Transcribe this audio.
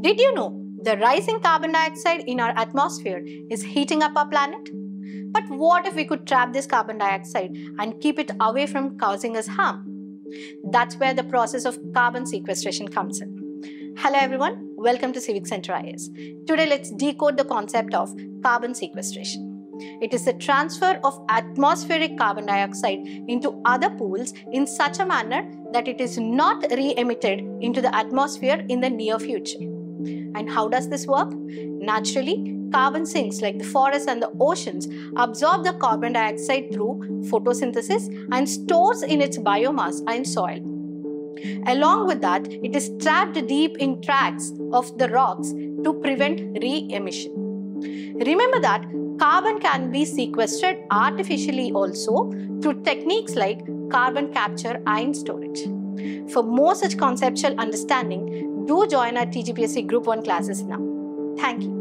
Did you know the rising carbon dioxide in our atmosphere is heating up our planet? But what if we could trap this carbon dioxide and keep it away from causing us harm? That's where the process of carbon sequestration comes in. Hello everyone, welcome to Civic Centre IAS. Today let's decode the concept of carbon sequestration. It is the transfer of atmospheric carbon dioxide into other pools in such a manner that it is not re-emitted into the atmosphere in the near future. And how does this work? Naturally, carbon sinks like the forests and the oceans absorb the carbon dioxide through photosynthesis and stores in its biomass and soil. Along with that, it is trapped deep in tracts of the rocks to prevent re-emission. Remember that carbon can be sequestered artificially also through techniques like carbon capture and storage. For more such conceptual understanding, do join our TGPSC Group 1 classes now. Thank you.